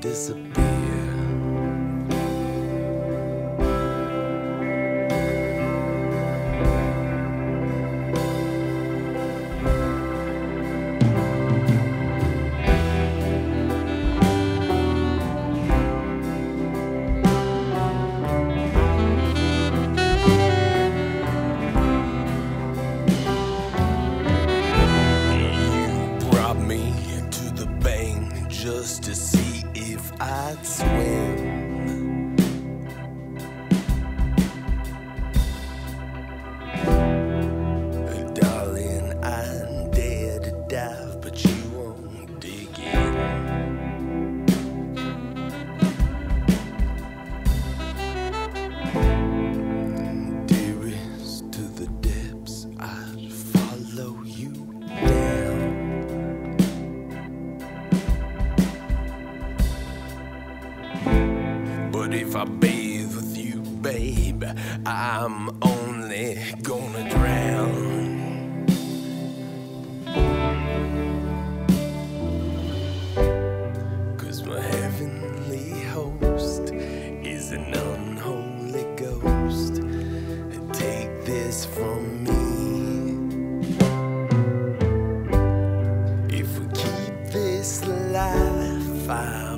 disappear. I'm only gonna drown. Cause my heavenly host is an unholy ghost. Take this from me. If we keep this life,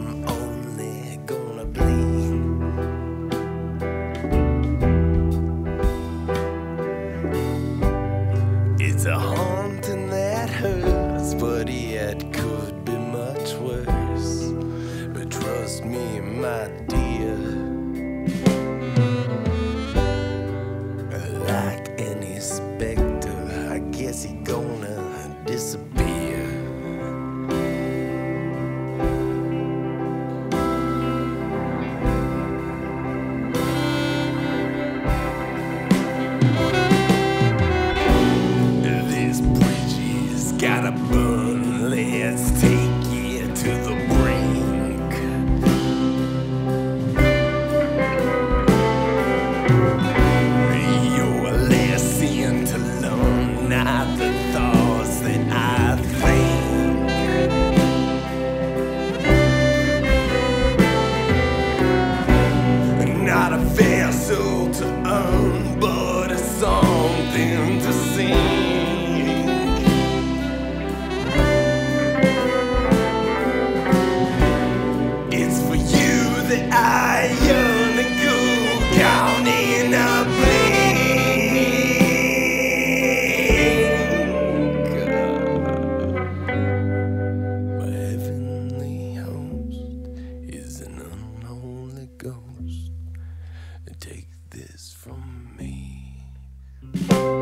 got a bullet. Take this from me.